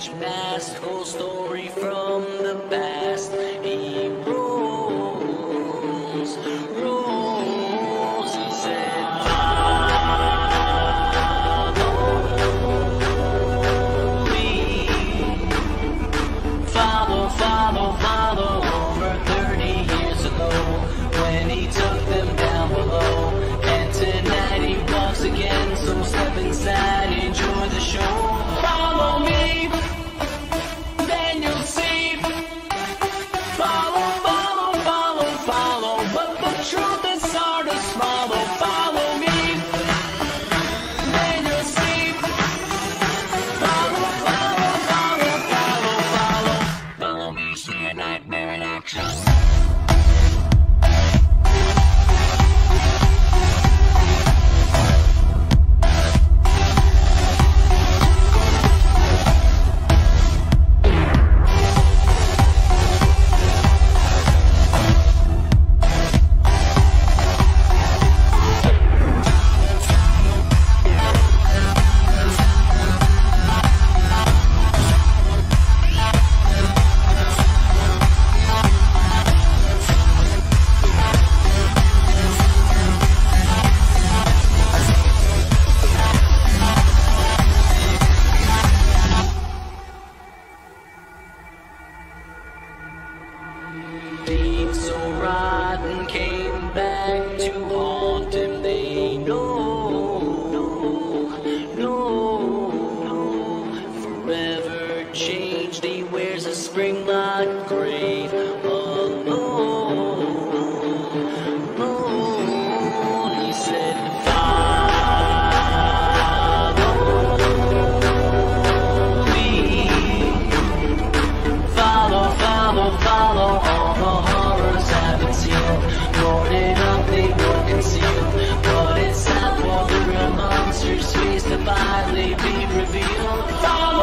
French mask, whole story from the past. He rolls, rolls. He said, Follow me. Follow, follow, changed. Oh, he wears a spring like grave Follow. Follow, follow, all the horrors were concealed. The monsters face finally be revealed. Follow